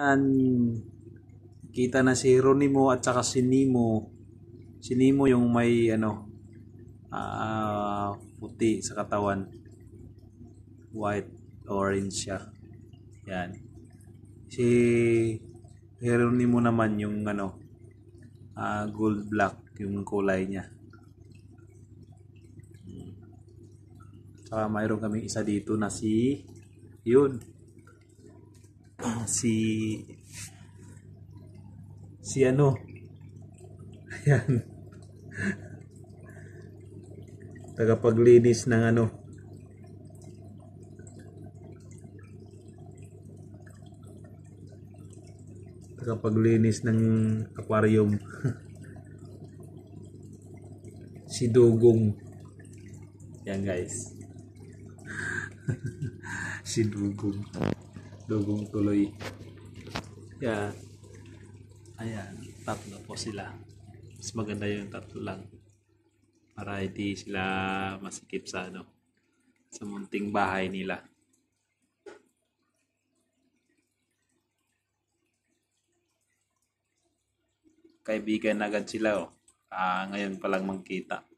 Yan, kita na si Ronimo at saka si Nemo. Si Nemo yung may ano, ah, puti sa katawan. White, orange siya. Yan. Si Geronimo naman yung ano, ah, gold black yung kulay niya. Saka mayroon kami isa dito na si yun si si ano? Yan tagapaglinis ng ano? Tagapaglinis ng aquarium. Si Dugong. Yan guys. Si Dugong Dugong tuloy. Yan ayan tatlo po sila. Mas maganda yung tatlo lang. Para hindi sila masikip sa ano sa munting bahay nila. Kaibigan agad sila oh. Ah, ngayon pa lang magkita